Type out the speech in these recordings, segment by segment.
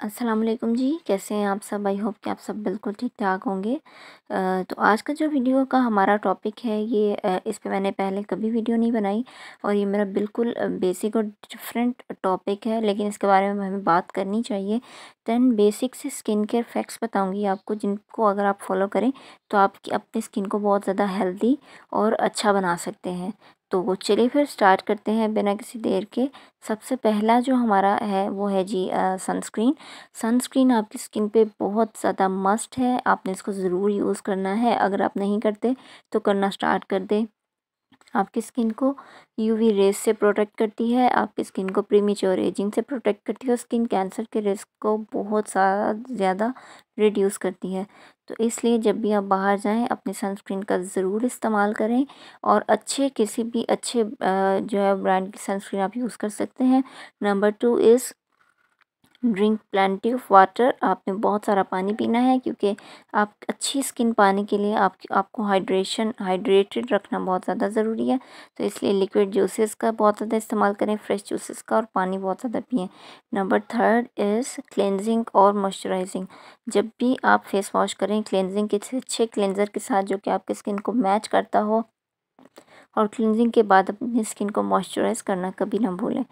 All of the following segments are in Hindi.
वालेकुम जी। कैसे हैं आप सब? आई होप कि आप सब बिल्कुल ठीक ठाक होंगे। तो आज का जो वीडियो का हमारा टॉपिक है, ये इस पे मैंने पहले कभी वीडियो नहीं बनाई और ये मेरा बिल्कुल बेसिक और डिफरेंट टॉपिक है, लेकिन इसके बारे में हमें बात करनी चाहिए। दैन बेसिक से स्किन केयर फैक्ट्स बताऊँगी आपको, जिनको अगर आप फॉलो करें तो आप अपनी स्किन को बहुत ज़्यादा हेल्दी और अच्छा बना सकते हैं। तो चलिए फिर स्टार्ट करते हैं बिना किसी देर के। सबसे पहला जो हमारा है, वो है जी सनस्क्रीन सनस्क्रीन आपकी स्किन पे बहुत ज़्यादा मस्ट है। आपने इसको ज़रूर यूज़ करना है। अगर आप नहीं करते तो करना स्टार्ट कर दें। आपकी स्किन को यूवी रेस से प्रोटेक्ट करती है, आपकी स्किन को प्रीमेच्योर एजिंग से प्रोटेक्ट करती है और स्किन कैंसर के रिस्क को बहुत सारा ज़्यादा रिड्यूस करती है। तो इसलिए जब भी आप बाहर जाएँ, अपने सनस्क्रीन का ज़रूर इस्तेमाल करें और अच्छे, किसी भी अच्छे जो है ब्रांड की सनस्क्रीन आप यूज़ कर सकते हैं। Number two is drink plenty of water आपने बहुत सारा पानी पीना है क्योंकि आप अच्छी स्किन पाने के लिए आप आपको हाइड्रेशन हाइड्रेटेड रखना बहुत ज़्यादा ज़रूरी है। तो इसलिए लिक्विड जूसेस का बहुत ज़्यादा इस्तेमाल करें फ्रेश जूसेस का और पानी बहुत ज़्यादा पिए। नंबर थर्ड इज़ क्लेंजिंग और मॉइस्चराइजिंग जब भी आप फेस वॉश करें क्लेंजिंग के अच्छे क्लेंजर के साथ जो कि आपकी स्किन को मैच करता हो और क्लिनजिंग के बाद अपनी स्किन को मॉइस्चराइज़ करना कभी ना भूलें।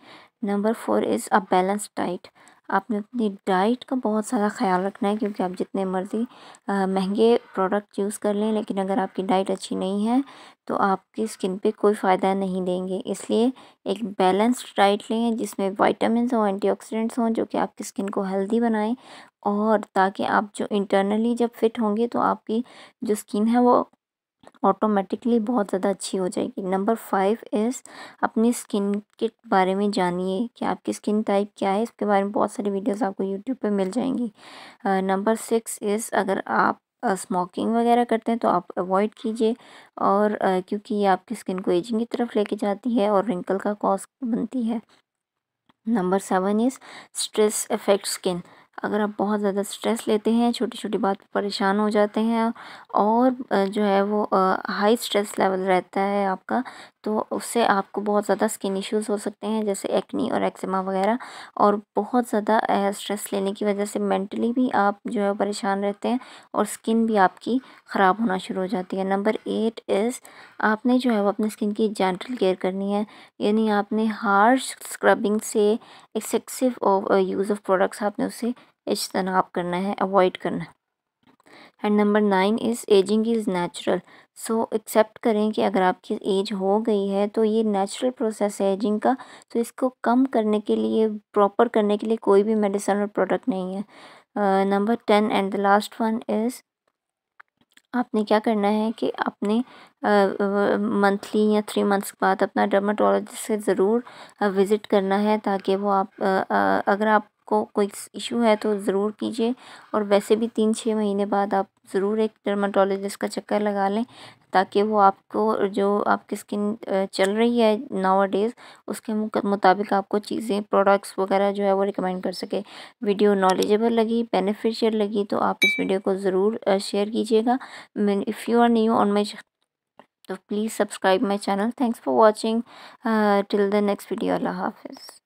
Number four is a balance diet आपने अपनी डाइट का बहुत सारा ख्याल रखना है, क्योंकि आप जितने मर्ज़ी महँगे प्रोडक्ट यूज़ कर लें, लेकिन अगर आपकी डाइट अच्छी नहीं है तो आपकी स्किन पे कोई फ़ायदा नहीं देंगे। इसलिए एक बैलेंस्ड डाइट लें, जिसमें वाइटामिन हों, एंटीऑक्सीडेंट्स हों, जो कि आपकी स्किन को हेल्दी बनाएँ, और ताकि आप जो इंटरनली जब फिट होंगे तो आपकी जो स्किन है, वो ऑटोमेटिकली बहुत ज़्यादा अच्छी हो जाएगी। नंबर फाइव इज़ अपनी स्किन के बारे में जानिए कि आपकी स्किन टाइप क्या है। इसके बारे में बहुत सारी वीडियोस आपको यूट्यूब पे मिल जाएँगी। नंबर सिक्स इज़ अगर आप स्मोकिंग वगैरह करते हैं तो आप अवॉइड कीजिए और uh, क्योंकि ये आपकी स्किन को एजिंग की तरफ़ लेके जाती है और रिंकल का कॉज बनती है। Number seven is stress affect skin अगर आप बहुत ज़्यादा स्ट्रेस लेते हैं छोटी छोटी बात पर परेशान हो जाते हैं और जो है वो हाई स्ट्रेस लेवल रहता है आपका तो उससे आपको बहुत ज़्यादा स्किन इश्यूज़ हो सकते हैं, जैसे एक्नी और एक्सिमा वगैरह और बहुत ज़्यादा स्ट्रेस लेने की वजह से मेंटली भी आप जो है परेशान रहते हैं और स्किन भी आपकी ख़राब होना शुरू हो जाती है। नंबर एट इज़ आपने जो है वो अपनी स्किन की जेंटल केयर करनी है, यानी आपने हार्श स्क्रबिंग से एक्सेसिव यूज़ ऑफ़ प्रोडक्ट्स आपने उससे इज्तनाब करना है अवॉइड करना है। And number nine is ageing is natural so accept करें कि अगर आपकी एज हो गई है तो ये नेचुरल प्रोसेस है एजिंग का। तो इसको कम करने के लिए प्रॉपर करने के लिए कोई भी मेडिसन और प्रोडक्ट नहीं है। Number ten and the last one is आपने क्या करना है कि अपने मंथली या थ्री मंथ्स के बाद अपना डर्माटोलॉजिस्ट से ज़रूर विज़िट करना है ताकि वो आप अगर आप को कोई इशू है तो ज़रूर कीजिए। और वैसे भी तीन छः महीने बाद आप ज़रूर एक डर्माटोलॉजिस्ट का चक्कर लगा लें, ताकि वो आपको जो आपकी स्किन चल रही है नाव डेज़ उसके मुताबिक आपको चीज़ें प्रोडक्ट्स वगैरह जो है वो रिकमेंड कर सके। वीडियो नॉलेजेबल लगी बेनिफिशियल लगी तो आप इस वीडियो को ज़रूर शेयर कीजिएगा। If you are new on my तो please subscribe my channel thanks for watching till the next video Allah हाफिज़।